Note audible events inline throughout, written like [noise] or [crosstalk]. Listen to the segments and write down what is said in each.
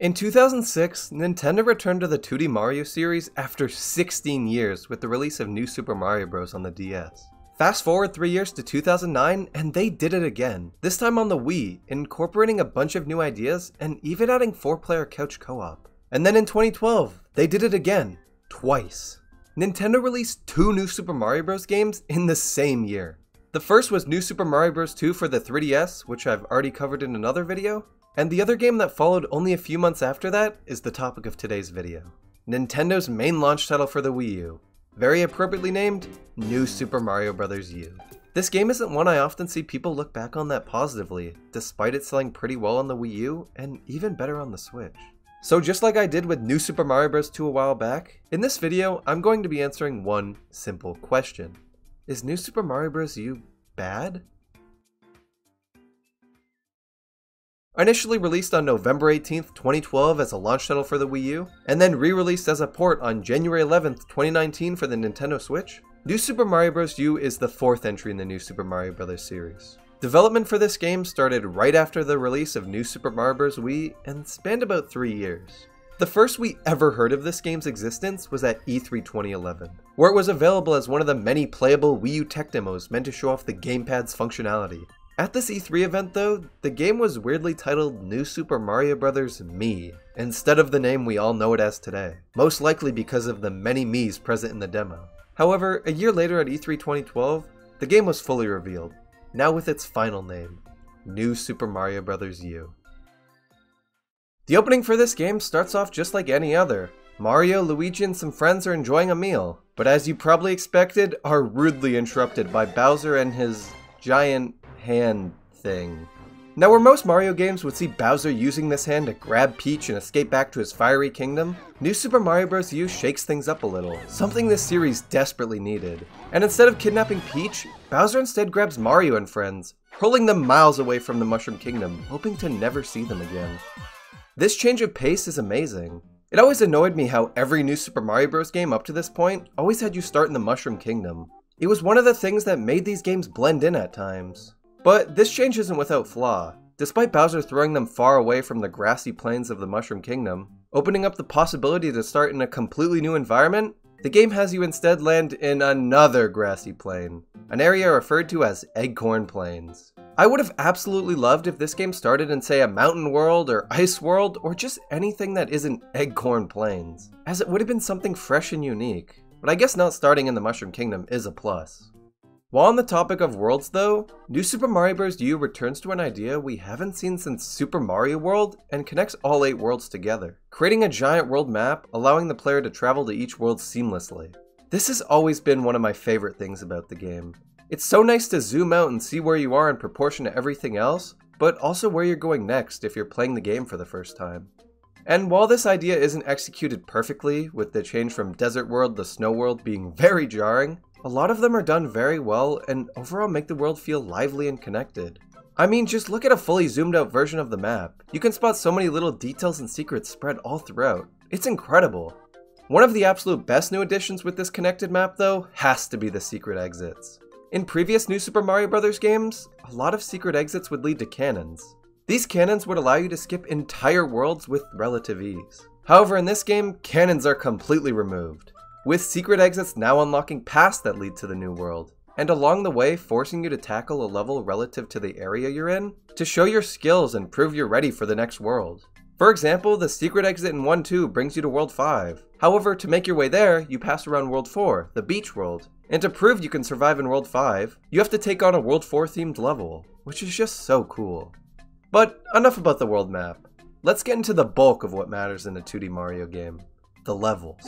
In 2006, Nintendo returned to the 2D Mario series after 16 years with the release of New Super Mario Bros. on the DS. Fast forward 3 years to 2009, and they did it again, this time on the Wii, incorporating a bunch of new ideas and even adding 4 player couch co op. And then in 2012, they did it again, twice. Nintendo released two new Super Mario Bros. games in the same year. The first was New Super Mario Bros. 2 for the 3DS, which I've already covered in another video, and the other game that followed only a few months after that is the topic of today's video. Nintendo's main launch title for the Wii U, very appropriately named New Super Mario Bros. U. This game isn't one I often see people look back on that positively, despite it selling pretty well on the Wii U and even better on the Switch. So just like I did with New Super Mario Bros. 2 a while back, in this video I'm going to be answering one simple question. Is New Super Mario Bros. U bad? Initially released on November 18th, 2012 as a launch title for the Wii U, and then re-released as a port on January 11th, 2019 for the Nintendo Switch, New Super Mario Bros. U is the fourth entry in the New Super Mario Bros. series. Development for this game started right after the release of New Super Mario Bros. Wii and spanned about three years. The first we ever heard of this game's existence was at E3 2011, where it was available as one of the many playable Wii U tech demos meant to show off the gamepad's functionality, at this E3 event though, the game was weirdly titled New Super Mario Bros. Mii, instead of the name we all know it as today, most likely because of the many Miis present in the demo. However, a year later at E3 2012, the game was fully revealed, now with its final name, New Super Mario Bros. U. The opening for this game starts off just like any other. Mario, Luigi, and some friends are enjoying a meal, but as you probably expected, are rudely interrupted by Bowser and his giant hand thing. Now, where most Mario games would see Bowser using this hand to grab Peach and escape back to his fiery kingdom, New Super Mario Bros. U shakes things up a little, something this series desperately needed. And instead of kidnapping Peach, Bowser instead grabs Mario and friends, hurling them miles away from the Mushroom Kingdom, hoping to never see them again. This change of pace is amazing. It always annoyed me how every new Super Mario Bros. game up to this point always had you start in the Mushroom Kingdom. It was one of the things that made these games blend in at times. But this change isn't without flaw. Despite Bowser throwing them far away from the grassy plains of the Mushroom Kingdom, opening up the possibility to start in a completely new environment, the game has you instead land in another grassy plain, an area referred to as Acorn Plains. I would have absolutely loved if this game started in say a mountain world or ice world or just anything that isn't Acorn Plains, as it would have been something fresh and unique. But I guess not starting in the Mushroom Kingdom is a plus. While on the topic of worlds though, New Super Mario Bros. U returns to an idea we haven't seen since Super Mario World and connects all 8 worlds together, creating a giant world map allowing the player to travel to each world seamlessly. This has always been one of my favorite things about the game. It's so nice to zoom out and see where you are in proportion to everything else, but also where you're going next if you're playing the game for the first time. And while this idea isn't executed perfectly, with the change from Desert World to Snow World being [laughs] very jarring, a lot of them are done very well and overall make the world feel lively and connected. I mean, just look at a fully zoomed out version of the map. You can spot so many little details and secrets spread all throughout. It's incredible. One of the absolute best new additions with this connected map though, has to be the secret exits. In previous New Super Mario Bros. games, a lot of secret exits would lead to cannons. These cannons would allow you to skip entire worlds with relative ease. However, in this game, cannons are completely removed with secret exits now unlocking paths that lead to the new world, and along the way forcing you to tackle a level relative to the area you're in to show your skills and prove you're ready for the next world. For example, the secret exit in 1-2 brings you to World 5. However, to make your way there, you pass around World 4, the beach world. And to prove you can survive in World 5, you have to take on a World 4 themed level, which is just so cool. But enough about the world map. Let's get into the bulk of what matters in a 2D Mario game. The levels.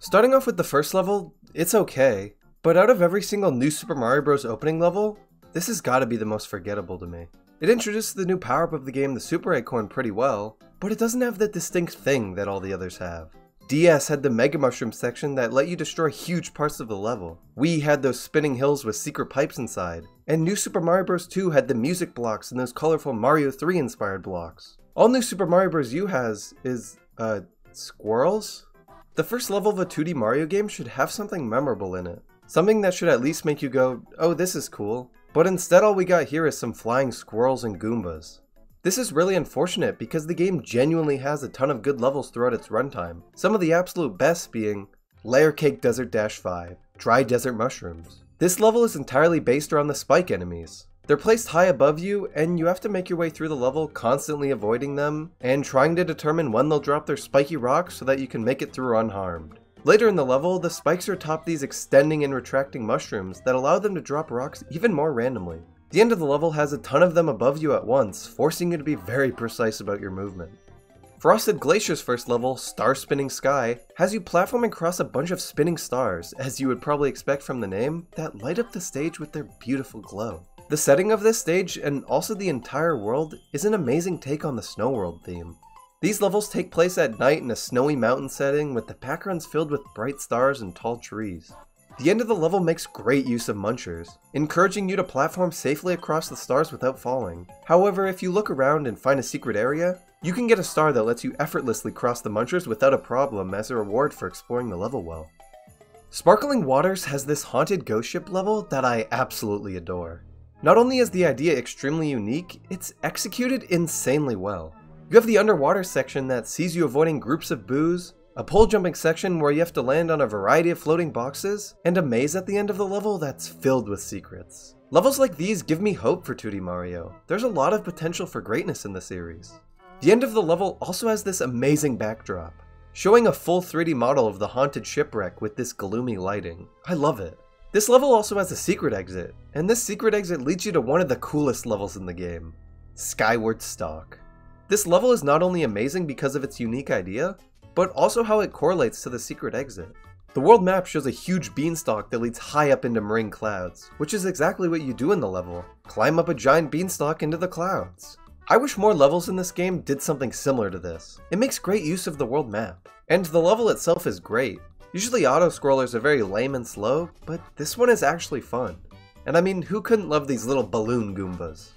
Starting off with the first level, it's okay, but out of every single new Super Mario Bros. opening level, this has gotta be the most forgettable to me. It introduces the new power-up of the game, the Super Acorn, pretty well, but it doesn't have that distinct thing that all the others have. DS had the Mega Mushroom section that let you destroy huge parts of the level. Wii had those spinning hills with secret pipes inside. And New Super Mario Bros. 2 had the music blocks and those colorful Mario 3 inspired blocks. All New Super Mario Bros. U has is, uh, squirrels? The first level of a 2D Mario game should have something memorable in it. Something that should at least make you go, oh this is cool. But instead all we got here is some flying squirrels and Goombas. This is really unfortunate because the game genuinely has a ton of good levels throughout its runtime, some of the absolute best being Layer Cake Desert Dash 5, Dry Desert Mushrooms. This level is entirely based around the spike enemies. They're placed high above you, and you have to make your way through the level constantly avoiding them, and trying to determine when they'll drop their spiky rocks so that you can make it through unharmed. Later in the level, the spikes are atop these extending and retracting mushrooms that allow them to drop rocks even more randomly. The end of the level has a ton of them above you at once, forcing you to be very precise about your movement. Frosted Glacier's first level, Star Spinning Sky, has you platforming across a bunch of spinning stars, as you would probably expect from the name, that light up the stage with their beautiful glow. The setting of this stage, and also the entire world, is an amazing take on the Snow World theme. These levels take place at night in a snowy mountain setting with the backgrounds filled with bright stars and tall trees. The end of the level makes great use of munchers, encouraging you to platform safely across the stars without falling. However, if you look around and find a secret area, you can get a star that lets you effortlessly cross the munchers without a problem as a reward for exploring the level well. Sparkling Waters has this haunted ghost ship level that I absolutely adore. Not only is the idea extremely unique, it's executed insanely well. You have the underwater section that sees you avoiding groups of boos, a pole jumping section where you have to land on a variety of floating boxes, and a maze at the end of the level that's filled with secrets. Levels like these give me hope for 2D Mario. There's a lot of potential for greatness in the series. The end of the level also has this amazing backdrop, showing a full 3D model of the haunted shipwreck with this gloomy lighting. I love it. This level also has a secret exit, and this secret exit leads you to one of the coolest levels in the game, Skyward Stalk. This level is not only amazing because of its unique idea, but also how it correlates to the secret exit. The world map shows a huge beanstalk that leads high up into Meringue Clouds, which is exactly what you do in the level. Climb up a giant beanstalk into the clouds. I wish more levels in this game did something similar to this. It makes great use of the world map. And the level itself is great. Usually auto-scrollers are very lame and slow, but this one is actually fun. And I mean, who couldn't love these little balloon Goombas?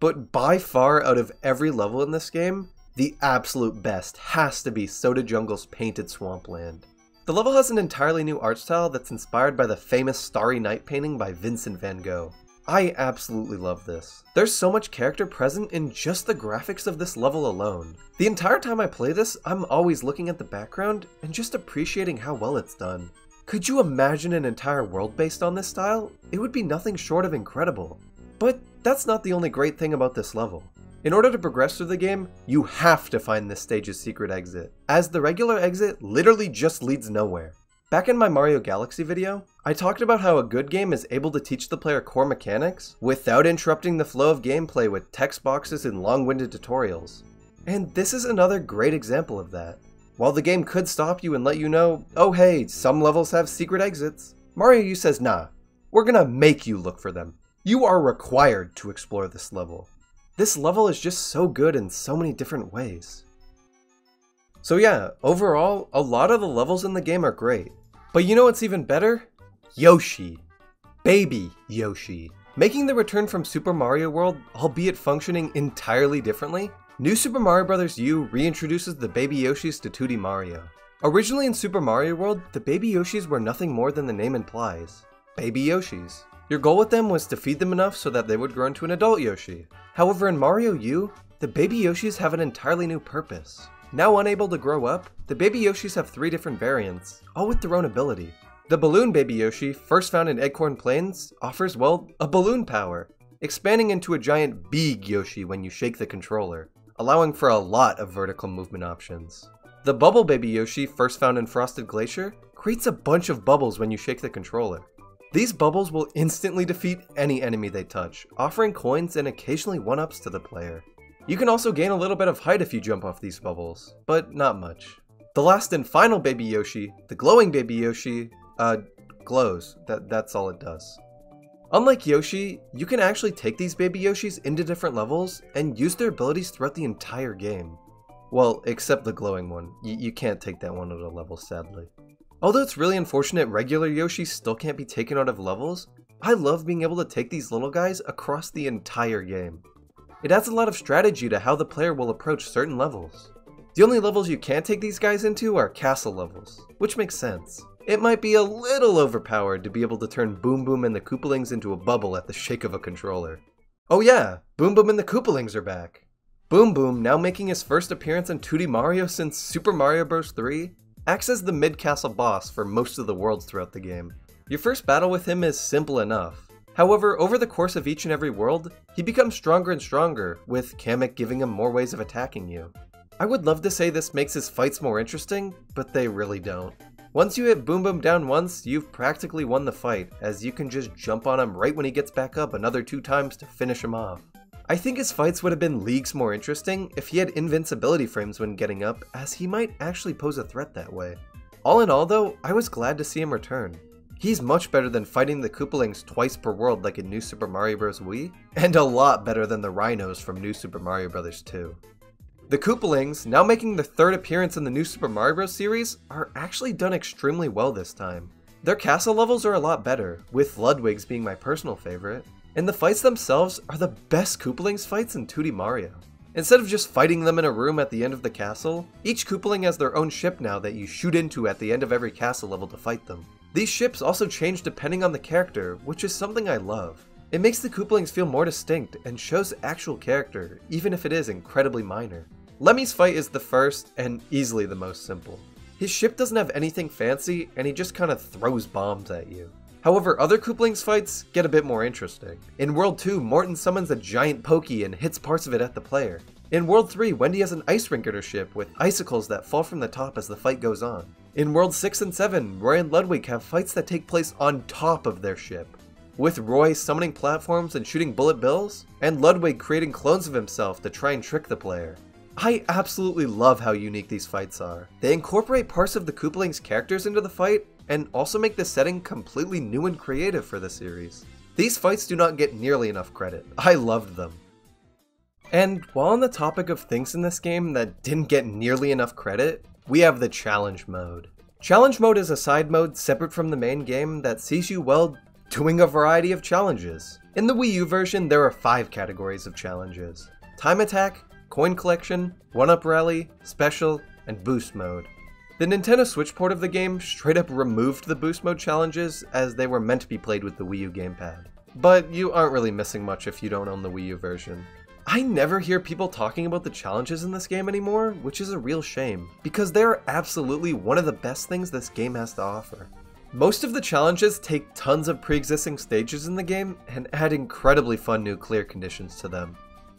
But by far out of every level in this game, the absolute best has to be Soda Jungle's Painted Swampland. The level has an entirely new art style that's inspired by the famous Starry Night painting by Vincent van Gogh. I absolutely love this. There's so much character present in just the graphics of this level alone. The entire time I play this, I'm always looking at the background and just appreciating how well it's done. Could you imagine an entire world based on this style? It would be nothing short of incredible. But that's not the only great thing about this level. In order to progress through the game, you have to find this stage's secret exit, as the regular exit literally just leads nowhere. Back in my Mario Galaxy video, I talked about how a good game is able to teach the player core mechanics without interrupting the flow of gameplay with text boxes and long-winded tutorials. And this is another great example of that. While the game could stop you and let you know, oh hey, some levels have secret exits, Mario U says nah, we're gonna make you look for them. You are required to explore this level. This level is just so good in so many different ways. So yeah, overall, a lot of the levels in the game are great. But you know what's even better? Yoshi. Baby Yoshi. Making the return from Super Mario World, albeit functioning entirely differently, New Super Mario Bros. U reintroduces the Baby Yoshis to 2D Mario. Originally in Super Mario World, the Baby Yoshis were nothing more than the name implies. Baby Yoshis. Your goal with them was to feed them enough so that they would grow into an adult Yoshi. However, in Mario U, the Baby Yoshis have an entirely new purpose. Now unable to grow up, the Baby Yoshis have three different variants, all with their own ability. The Balloon Baby Yoshi, first found in Acorn Plains, offers, well, a balloon power, expanding into a giant Big Yoshi when you shake the controller, allowing for a lot of vertical movement options. The Bubble Baby Yoshi, first found in Frosted Glacier, creates a bunch of bubbles when you shake the controller. These bubbles will instantly defeat any enemy they touch, offering coins and occasionally 1-ups to the player. You can also gain a little bit of height if you jump off these bubbles, but not much. The last and final Baby Yoshi, the glowing Baby Yoshi, uh, glows. That, that's all it does. Unlike Yoshi, you can actually take these Baby Yoshis into different levels and use their abilities throughout the entire game. Well, except the glowing one. Y you can't take that one out of levels, sadly. Although it's really unfortunate regular Yoshi still can't be taken out of levels, I love being able to take these little guys across the entire game. It adds a lot of strategy to how the player will approach certain levels. The only levels you can't take these guys into are castle levels, which makes sense. It might be a little overpowered to be able to turn Boom Boom and the Koopalings into a bubble at the shake of a controller. Oh yeah, Boom Boom and the Koopalings are back. Boom Boom, now making his first appearance in 2D Mario since Super Mario Bros. 3, acts as the mid-castle boss for most of the worlds throughout the game. Your first battle with him is simple enough. However, over the course of each and every world, he becomes stronger and stronger, with Kamek giving him more ways of attacking you. I would love to say this makes his fights more interesting, but they really don't. Once you hit Boom Boom down once, you've practically won the fight, as you can just jump on him right when he gets back up another two times to finish him off. I think his fights would have been leagues more interesting if he had invincibility frames when getting up, as he might actually pose a threat that way. All in all though, I was glad to see him return. He's much better than fighting the Koopalings twice per world like in New Super Mario Bros. Wii, and a lot better than the Rhinos from New Super Mario Bros. 2. The Koopalings, now making their third appearance in the New Super Mario Bros. series, are actually done extremely well this time. Their castle levels are a lot better, with Ludwig's being my personal favorite, and the fights themselves are the best Koopalings fights in 2D Mario. Instead of just fighting them in a room at the end of the castle, each Koopaling has their own ship now that you shoot into at the end of every castle level to fight them. These ships also change depending on the character, which is something I love. It makes the Koopalings feel more distinct and shows actual character, even if it is incredibly minor. Lemmy's fight is the first and easily the most simple. His ship doesn't have anything fancy and he just kind of throws bombs at you. However, other Koopalings fights get a bit more interesting. In World 2, Morton summons a giant Pokey and hits parts of it at the player. In World 3, Wendy has an ice rink in her ship with icicles that fall from the top as the fight goes on. In World 6 and 7, Roy and Ludwig have fights that take place on top of their ship. With Roy summoning platforms and shooting bullet bills, and Ludwig creating clones of himself to try and trick the player. I absolutely love how unique these fights are. They incorporate parts of the Koopalings characters into the fight, and also make the setting completely new and creative for the series. These fights do not get nearly enough credit. I loved them. And while on the topic of things in this game that didn't get nearly enough credit, we have the challenge mode. Challenge mode is a side mode separate from the main game that sees you, well, doing a variety of challenges. In the Wii U version, there are five categories of challenges. Time attack, coin collection, one-up rally, special, and boost mode. The Nintendo Switch port of the game straight up removed the boost mode challenges as they were meant to be played with the Wii U gamepad. But you aren't really missing much if you don't own the Wii U version. I never hear people talking about the challenges in this game anymore, which is a real shame, because they are absolutely one of the best things this game has to offer. Most of the challenges take tons of pre-existing stages in the game and add incredibly fun new clear conditions to them.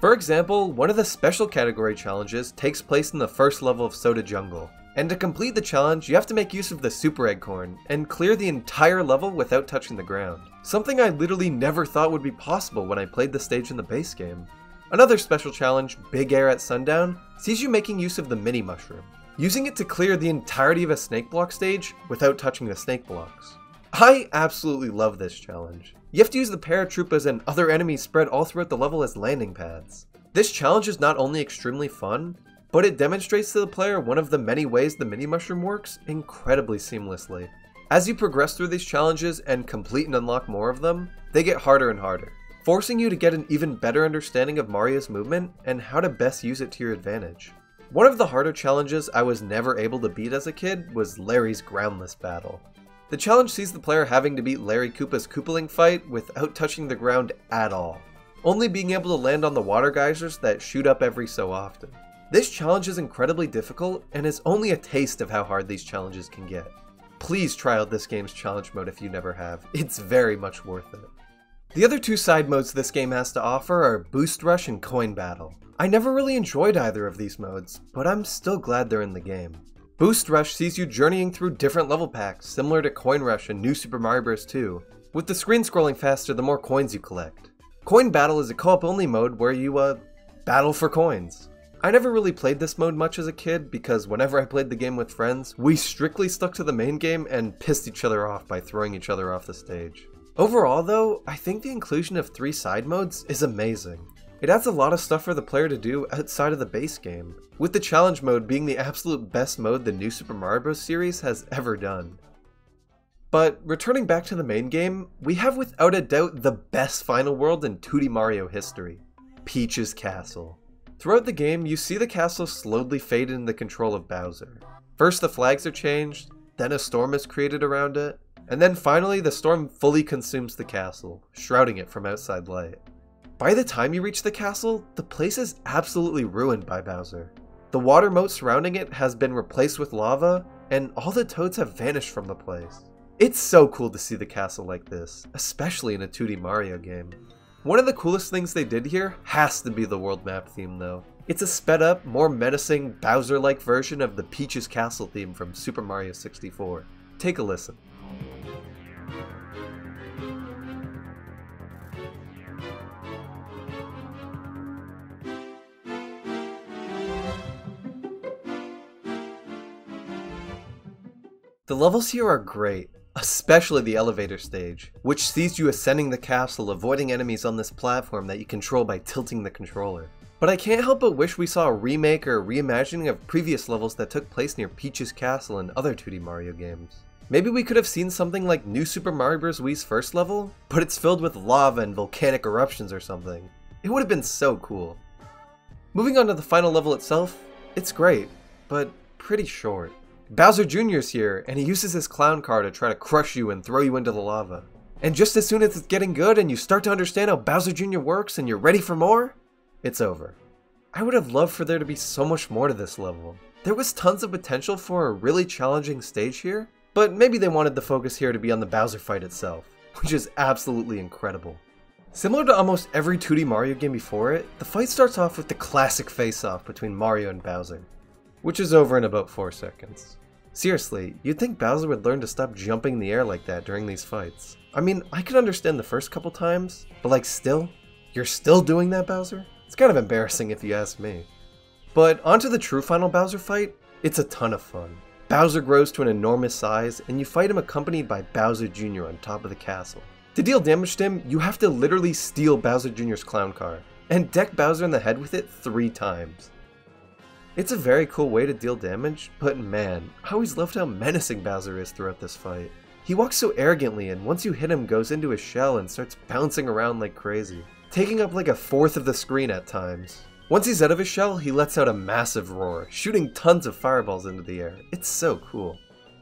For example, one of the special category challenges takes place in the first level of Soda Jungle, and to complete the challenge, you have to make use of the Super Acorn and clear the entire level without touching the ground. Something I literally never thought would be possible when I played the stage in the base game. Another special challenge, Big Air at Sundown, sees you making use of the Mini Mushroom, using it to clear the entirety of a snake block stage without touching the snake blocks. I absolutely love this challenge. You have to use the paratroopas and other enemies spread all throughout the level as landing pads. This challenge is not only extremely fun, but it demonstrates to the player one of the many ways the mini mushroom works incredibly seamlessly. As you progress through these challenges and complete and unlock more of them, they get harder and harder, forcing you to get an even better understanding of Mario's movement and how to best use it to your advantage. One of the harder challenges I was never able to beat as a kid was Larry's Groundless Battle. The challenge sees the player having to beat Larry Koopa's Koopaling fight without touching the ground at all, only being able to land on the water geysers that shoot up every so often. This challenge is incredibly difficult and is only a taste of how hard these challenges can get. Please try out this game's challenge mode if you never have, it's very much worth it. The other two side modes this game has to offer are Boost Rush and Coin Battle. I never really enjoyed either of these modes, but I'm still glad they're in the game. Boost Rush sees you journeying through different level packs, similar to Coin Rush and New Super Mario Bros. 2, with the screen scrolling faster the more coins you collect. Coin Battle is a co-op only mode where you, uh, battle for coins. I never really played this mode much as a kid because whenever I played the game with friends, we strictly stuck to the main game and pissed each other off by throwing each other off the stage. Overall though, I think the inclusion of three side modes is amazing. It adds a lot of stuff for the player to do outside of the base game, with the challenge mode being the absolute best mode the new Super Mario Bros. series has ever done. But returning back to the main game, we have without a doubt the best final world in 2D Mario history, Peach's Castle. Throughout the game, you see the castle slowly fade into the control of Bowser. First the flags are changed, then a storm is created around it, and then finally the storm fully consumes the castle, shrouding it from outside light. By the time you reach the castle, the place is absolutely ruined by Bowser. The water moat surrounding it has been replaced with lava, and all the toads have vanished from the place. It's so cool to see the castle like this, especially in a 2D Mario game. One of the coolest things they did here has to be the world map theme though. It's a sped up, more menacing, Bowser-like version of the Peach's Castle theme from Super Mario 64. Take a listen. The levels here are great, especially the elevator stage, which sees you ascending the castle, avoiding enemies on this platform that you control by tilting the controller. But I can't help but wish we saw a remake or reimagining of previous levels that took place near Peach's Castle and other 2D Mario games. Maybe we could have seen something like New Super Mario Bros. Wii's first level, but it's filled with lava and volcanic eruptions or something. It would have been so cool. Moving on to the final level itself, it's great, but pretty short. Bowser Jr. is here, and he uses his clown car to try to crush you and throw you into the lava. And just as soon as it's getting good and you start to understand how Bowser Jr. works and you're ready for more, it's over. I would have loved for there to be so much more to this level. There was tons of potential for a really challenging stage here, but maybe they wanted the focus here to be on the Bowser fight itself, [laughs] which is absolutely incredible. Similar to almost every 2D Mario game before it, the fight starts off with the classic face-off between Mario and Bowser, which is over in about 4 seconds. Seriously, you'd think Bowser would learn to stop jumping in the air like that during these fights. I mean, I could understand the first couple times, but like still? You're still doing that, Bowser? It's kind of embarrassing if you ask me. But onto the true final Bowser fight, it's a ton of fun. Bowser grows to an enormous size, and you fight him accompanied by Bowser Jr. on top of the castle. To deal damage to him, you have to literally steal Bowser Jr.'s clown car, and deck Bowser in the head with it three times. It's a very cool way to deal damage, but man, I always loved how menacing Bowser is throughout this fight. He walks so arrogantly and once you hit him goes into his shell and starts bouncing around like crazy, taking up like a fourth of the screen at times. Once he's out of his shell, he lets out a massive roar, shooting tons of fireballs into the air. It's so cool.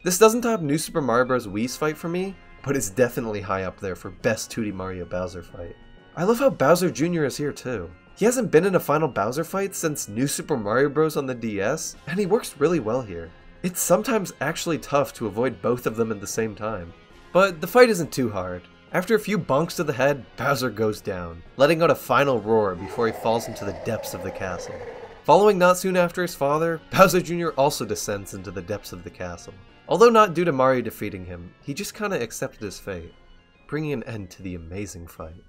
This doesn't top New Super Mario Bros. Wii's fight for me, but it's definitely high up there for best 2D Mario Bowser fight. I love how Bowser Jr. is here too. He hasn't been in a final Bowser fight since New Super Mario Bros. on the DS, and he works really well here. It's sometimes actually tough to avoid both of them at the same time. But the fight isn't too hard. After a few bonks to the head, Bowser goes down, letting out a final roar before he falls into the depths of the castle. Following not soon after his father, Bowser Jr. also descends into the depths of the castle. Although not due to Mario defeating him, he just kinda accepted his fate, bringing an end to the amazing fight.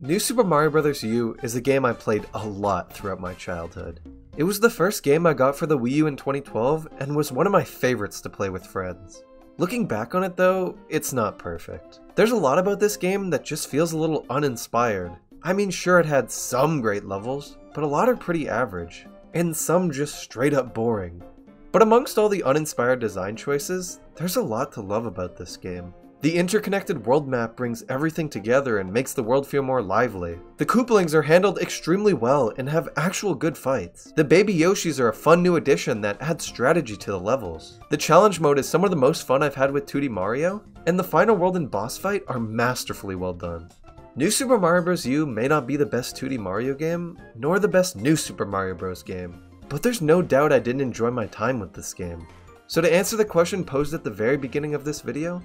New Super Mario Bros. U is a game I played a lot throughout my childhood. It was the first game I got for the Wii U in 2012 and was one of my favorites to play with friends. Looking back on it though, it's not perfect. There's a lot about this game that just feels a little uninspired. I mean sure it had some great levels, but a lot are pretty average, and some just straight up boring. But amongst all the uninspired design choices, there's a lot to love about this game. The interconnected world map brings everything together and makes the world feel more lively. The Koopalings are handled extremely well and have actual good fights. The baby Yoshis are a fun new addition that adds strategy to the levels. The challenge mode is some of the most fun I've had with 2D Mario, and the final world and boss fight are masterfully well done. New Super Mario Bros. U may not be the best 2D Mario game, nor the best New Super Mario Bros. game, but there's no doubt I didn't enjoy my time with this game. So to answer the question posed at the very beginning of this video,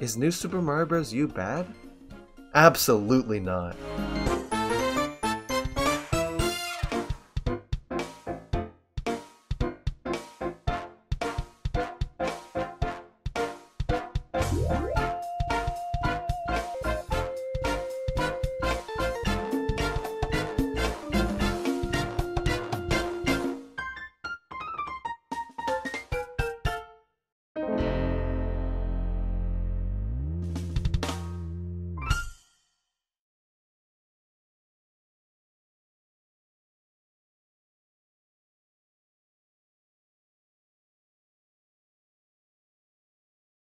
is New Super Mario Bros. U bad? Absolutely not.